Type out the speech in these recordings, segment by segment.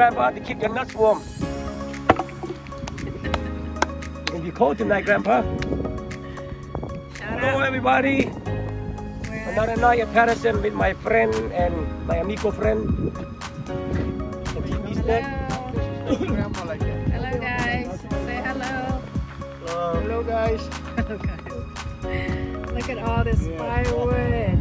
Grandpa, to keep your nuts warm. It'll be cold tonight, grandpa. Shout Hello, out. everybody. Where- Another night at Patterson with my friend and my amigo friend. And keep me snack. Hello. Hello, guys. Say hello. Hello guys. Hello, guys. Look at all this firewood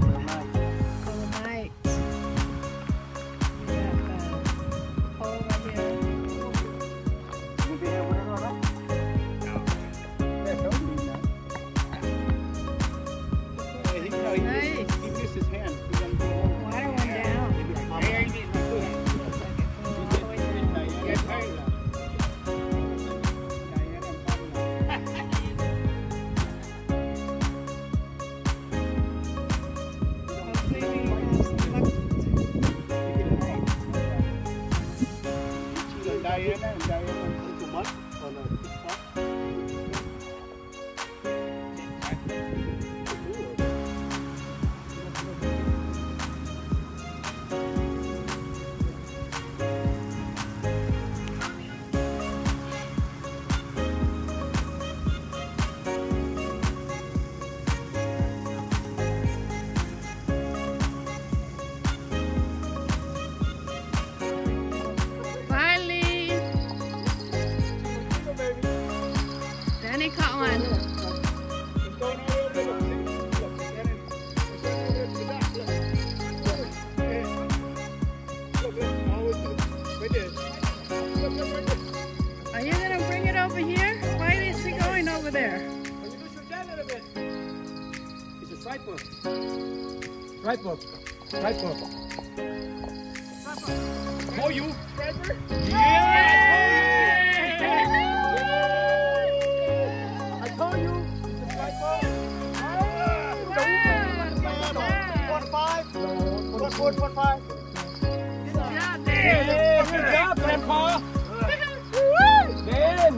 job, Grandpa.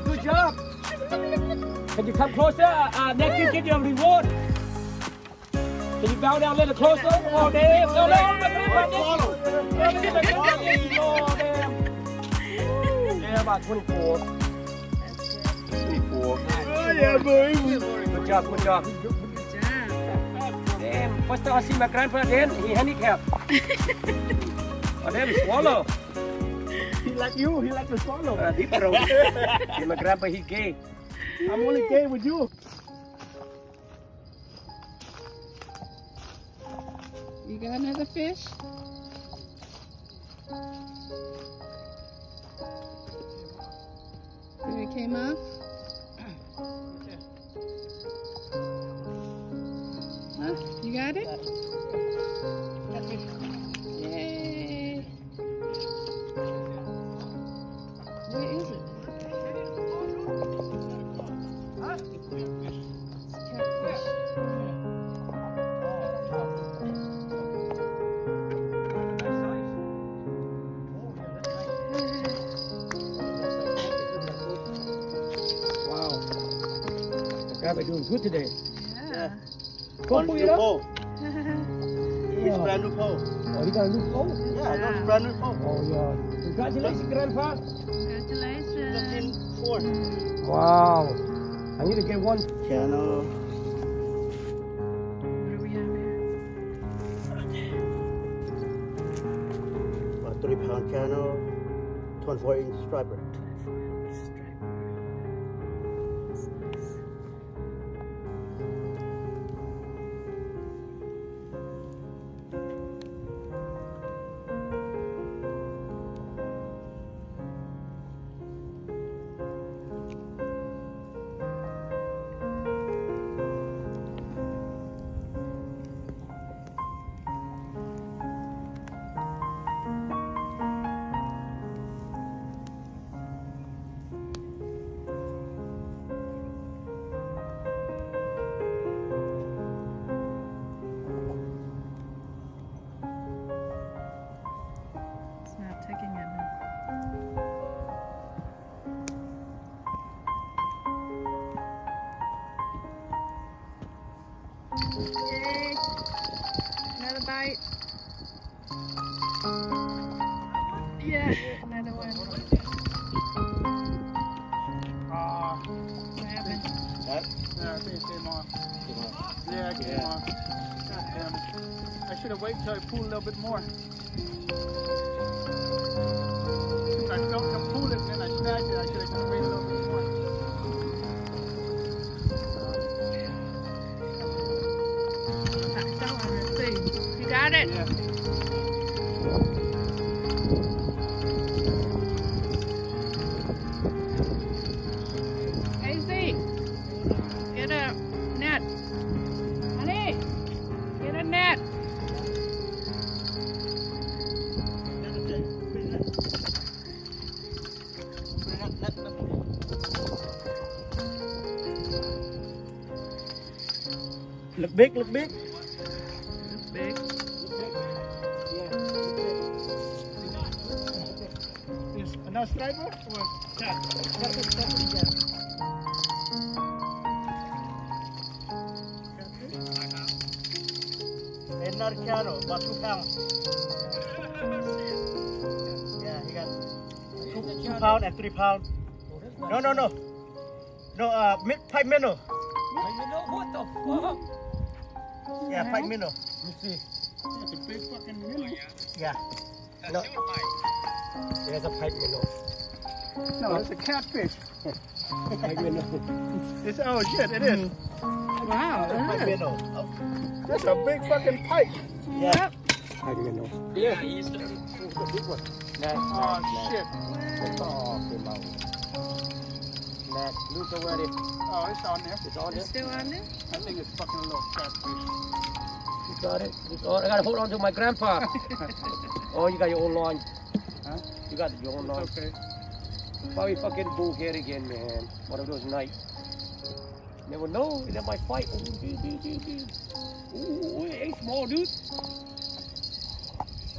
Good job. Can you come closer? Uh, uh, next you get your reward. Can you bow down a little closer? Oh, Dan. No, no, no, no, no, Oh, damn. Yeah, about 24. 24. yeah, boy. Good job, good job. Damn, first time I see my grandpa, Dan, he handicapped. oh, damn, he swallow. He like you. He like the swallow. Uh, he broke. yeah, my grandpa, he gay. I'm only gay with you. You got another fish? Here it came off. Huh? You got it? Yay! The grandpa doing good today. Yeah. Go One pull new it up. brand new pole. Oh, he got a new phone? Yeah, I got a brand new pole. Oh, yeah. Congratulations, grandpa. Congratulations. Looking four. Wow. I need to get one. Piano. What do we have here? A three pound piano. 24 inch striper. Yay! Another Light. Yeah, another one. Ah, What happened? yeah, I think it came off. Yeah, it came off. God damn it. I should have waited till I pulled a little bit more. Got it? Yeah. Casey, Is enough striper or cat? It's not a cattle, about two pounds. Yeah, he got two, two pound and three pound. No, no, no. No, uh, mid, pipe minnow. What the fuck? Yeah, pipe minnow. You see, That's a big fucking minnow. Yeah. No. There's a pipe minnow. No, it's a catfish. Pipe minnow. It's oh shit, it is. Wow. Pipe it is. minnow. Oh, That's a big fucking pike. yeah. Pipe minnow. Yeah, he's the big one. Nah, Oh shit. Oh, came out. Nah, look already. Oh, it's on there. It's on there. It's still on there? I think it's fucking a little catfish. You got it. You got it. I gotta hold on to my grandpa. oh, you got your own line. Huh? You got your own line. It's okay. Probably fucking bullhead again, man. One of those nights. Never know. That might fight. Ooh, gee, gee, gee, gee. Ooh, hey, small dude.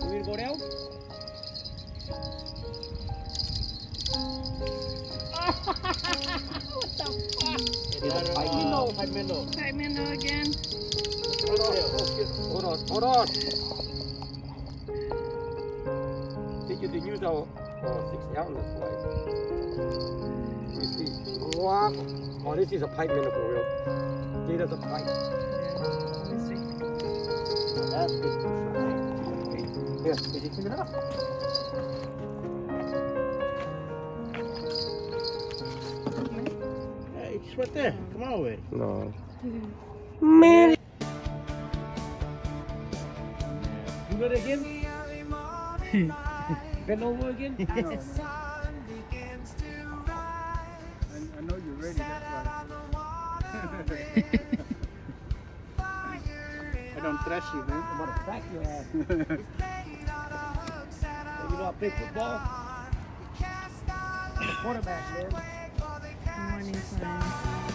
You ready to go down? What It's not a pipe minnow. Pipe minnow. Pipe minnow again. Hold on. Hold on. Hold on. Use our uh, six ounces, like. You see. Wow. Oh, this is a pipe minnow for real. See, that's a pipe. Let me see. That's good. Here, did you pick it up? Yeah, it's right there. Come on with it. No. Man. You got it again? Bend over again? I, I know you're ready. I don't thrash you, man. I'm gonna crack your ass. you know I play football? Quarterback, man. Morning sign.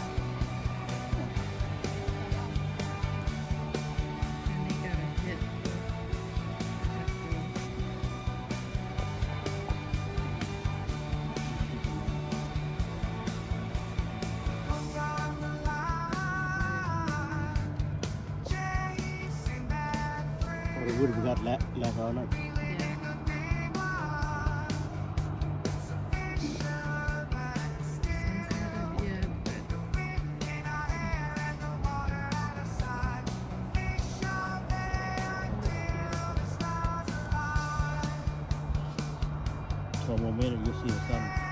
For a moment, you see the sun. Come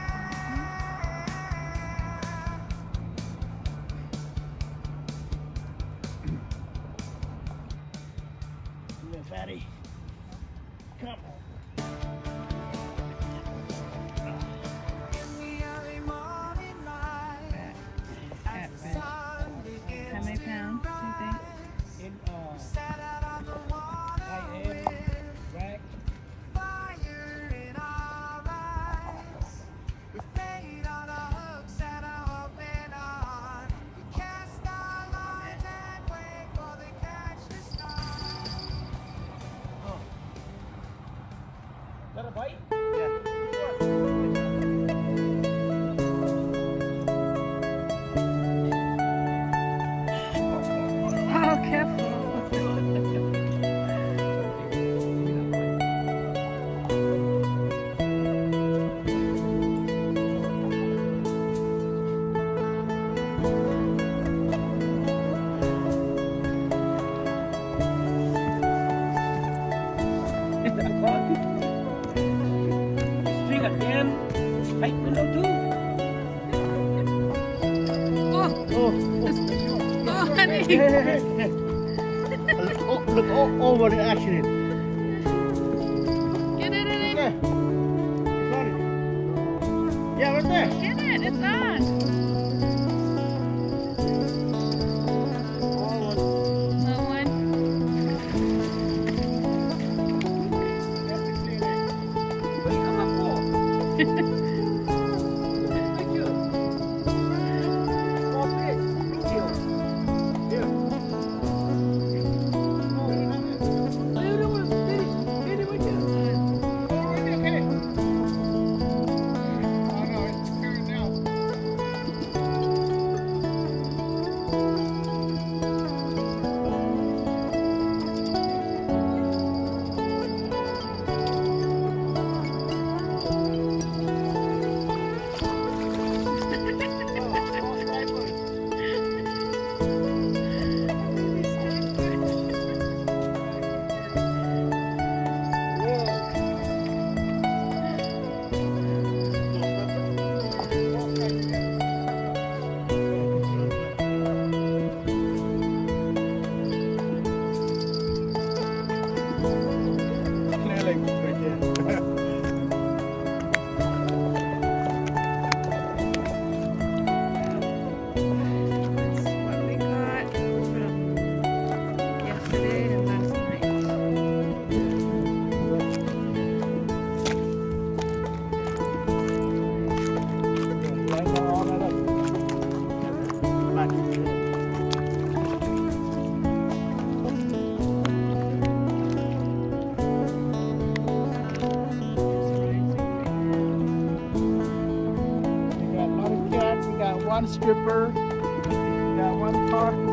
one stripper. We got one car.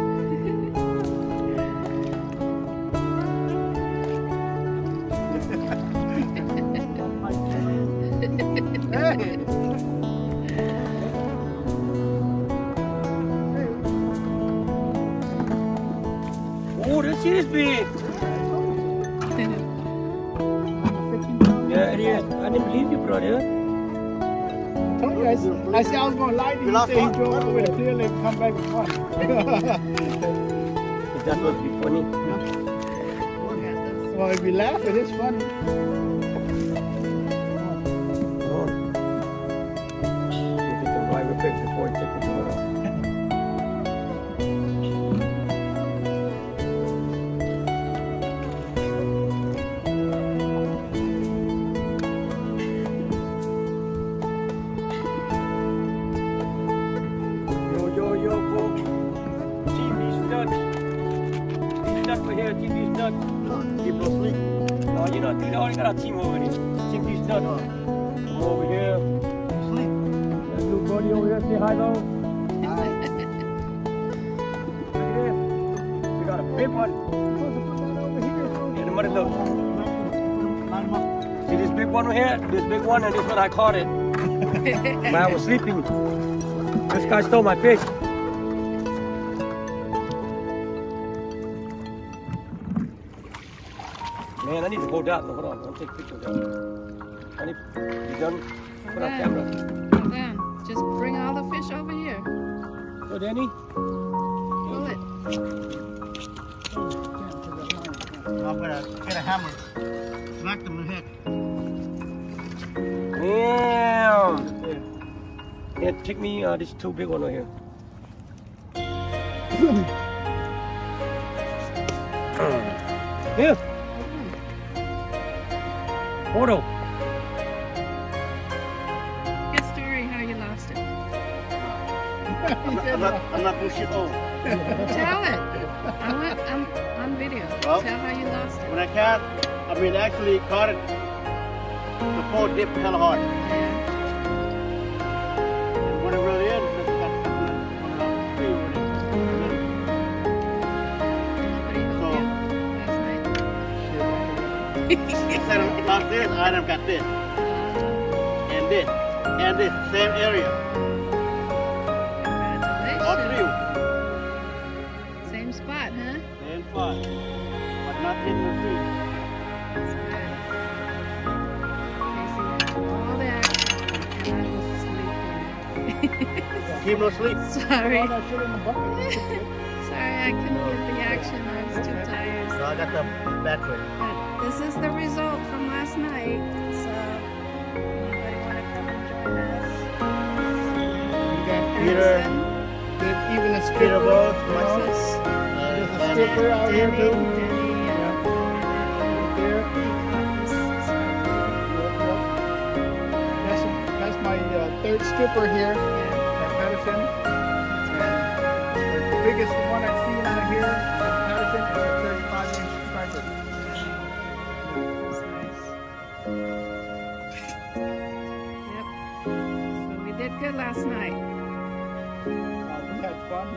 Oh, this is big. Yeah, it is. I didn't believe you, brother. told you, I, I said I was going to lie to you. We You lost said he one. drove over with a clear lake and come back with one. Is that supposed to be funny? well, if you laugh, it is funny. One, and this one I caught it. When I was sleeping. This guy stole my fish. Man, I need to hold that. Hold on, I'll take a picture of that. I need, you done? Put on Yeah. camera. Hold on. Just bring all the fish over here. So, Danny, Pull it. I'm gonna get a hammer. Smack them in the head. Damn. Yeah, take me uh, this two big one over here. Here. Photo. Good story how you lost it. I'm not, I'm not, I'm not bullshit old. Tell it. I want, I'm on video. Well. Tell how you lost it. When I cast, I mean, actually caught it. The pole dipped hella hard. And it really got of this, I done got this. And this. And this. Same area. I was no sleep. Sorry. All that shit in the bucket. Sorry, I couldn't get the action. I was too tired. So I got the battery. But this is the result from last night. So, anybody want to come and join us? You got Peter, even a Peter stripper. Rose, you uh, There's a and stripper out here too. Denny, There. Denny, That's, that's my uh, third stripper here did last night. We had fun.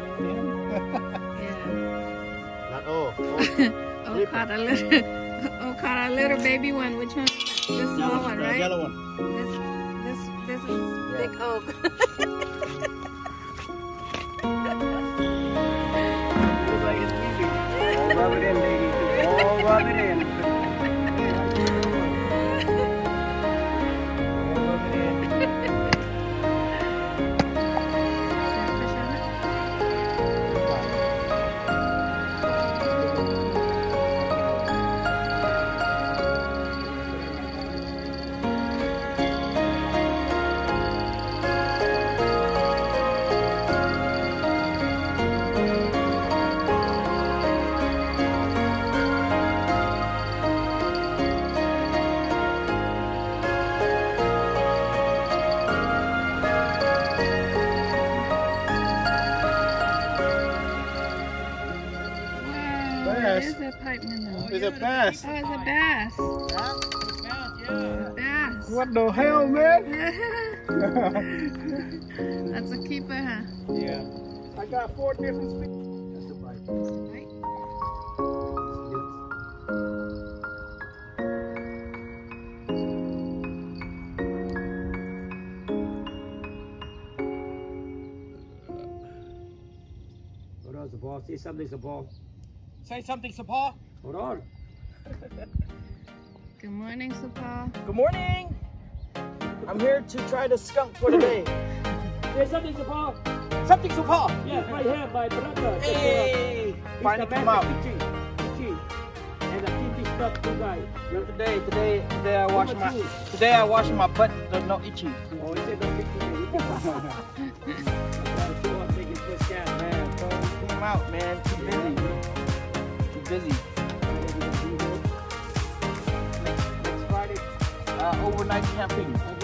Yeah. not oh, Oh, caught a little, oh, caught a little baby one. Which one? This small one, the right? yellow one. This, this, this is big oak. Bass. What the hell, man? That's a keeper, huh? yeah. I got four different species. Right. Hold on, Sabal. Say something, Sabal. Say something, Sapal. Hold on. Good morning, Supal. Good morning. I'm here to try to skunk for today. There's something, Sabal. Something, Sapal. Yeah, right here, my brother. Hey, He's finally the come out. Pichi. Pichi. And the Pichi stuff, guys. Today, today, today I wash my, today I wash my butt. There's no itchy. Oh, he said don't get too many. Gotta show off making fish gas, man. So come out, man. Too busy. Too busy. Next, next Friday, uh, overnight camping.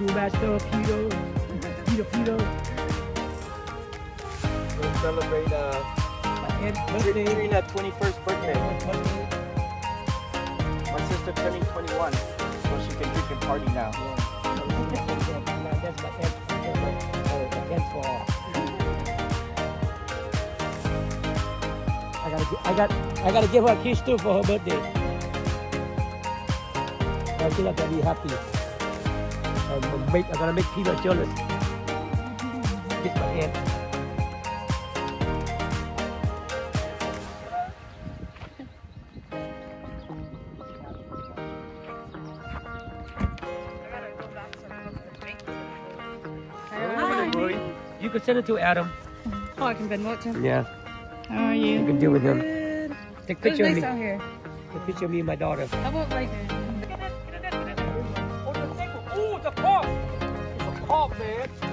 Voodoo Master, Peter, Peter, Peter. We'll celebrate uh, My birthday. Trina's 21st birthday. birthday. My sister turning 21, so she can drink and party now. That's my aunt's my aunt's for I gotta, I got, I gotta give her a kiss too for her birthday. I feel like I'll be happy. I'm gonna make, I'm gonna make Peter jealous. Kiss my aunt. You can send it to Adam. Oh, I can bend what to? Yeah, How are you you? can deal with him. Good. Take a It's picture of me. out here. Take a picture of me and my daughter. How about right there? It's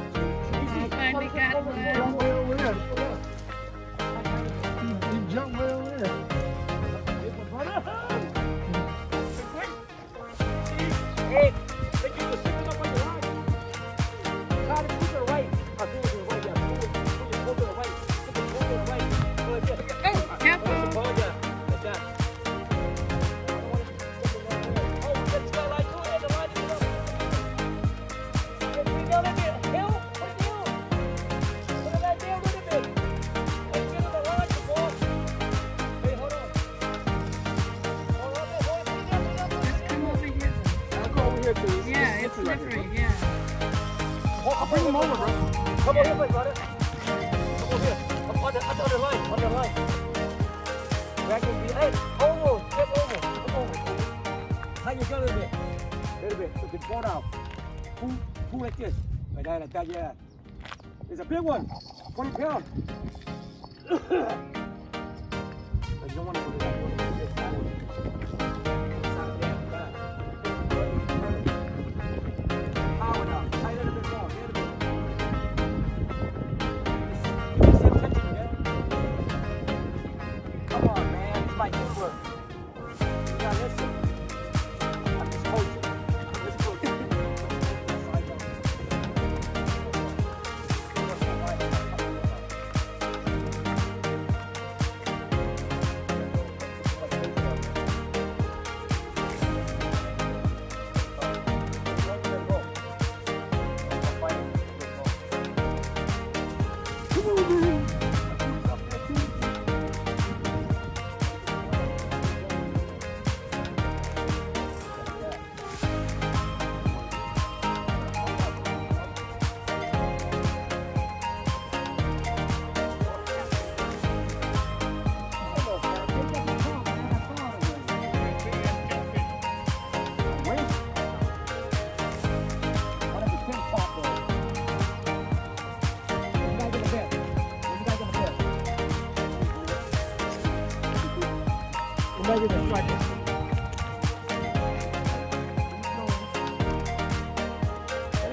Imagine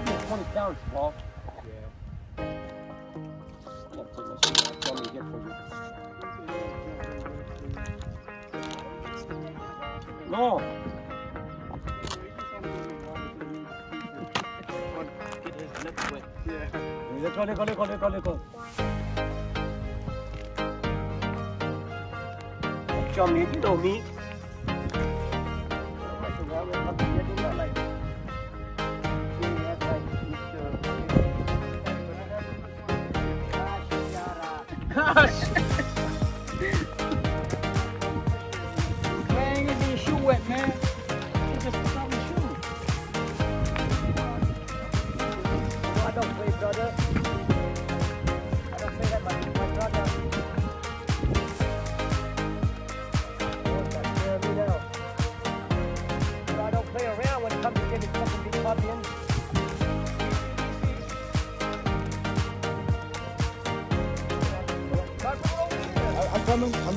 the 20 pounds, Paul. Yeah. I'm you. No. Let go, let go, let go, let go, let go. Cho me, you know me. Gosh!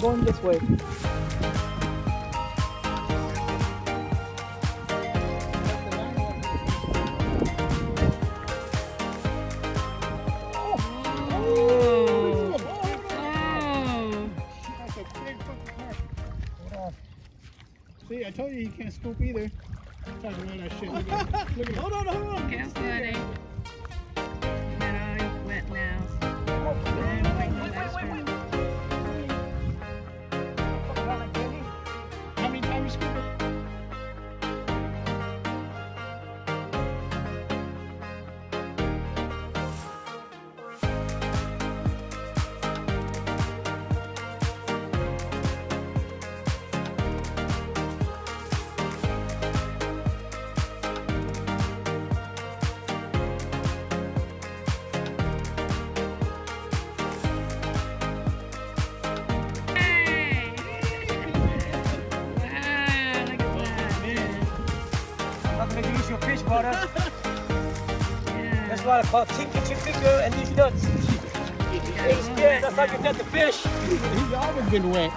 Going this way. Oh. See, I told you he can't scoop either. Talking about that shit. Look at, look at, hold on, hold on. Guess use your fish, brother. Yeah. That's why I call tinker to finger and these nuts. Yeah, that's how you get the fish. He's always been wet.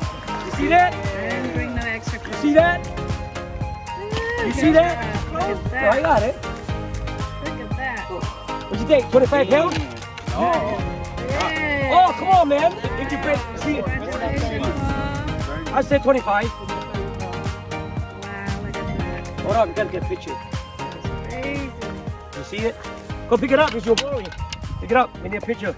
You see that? I bring no extra You see that? You see that? Look at Oh, I got it. Look at that. What you think? 25 pounds? Yeah. Oh, come on, man. If you break, see it. I said 25. Wow, look at that. Hold on, we gotta get a picture. See it? Go pick it up, it's your boy. Pick it up, we need a picture.